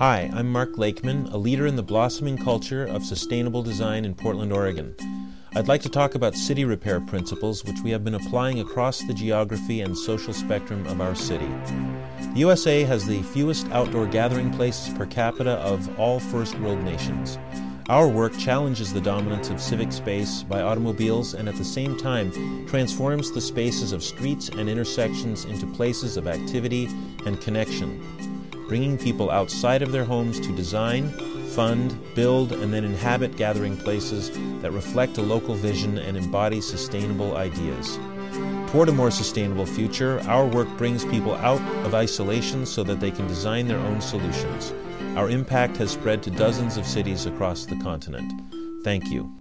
Hi, I'm Mark Lakeman, a leader in the blossoming culture of sustainable design in Portland, Oregon. I'd like to talk about city repair principles which we have been applying across the geography and social spectrum of our city. The USA has the fewest outdoor gathering places per capita of all first world nations. Our work challenges the dominance of civic space by automobiles and at the same time transforms the spaces of streets and intersections into places of activity and connection, bringing people outside of their homes to design, fund, build, and then inhabit gathering places that reflect a local vision and embody sustainable ideas. Toward a more sustainable future, our work brings people out of isolation so that they can design their own solutions. Our impact has spread to dozens of cities across the continent. Thank you.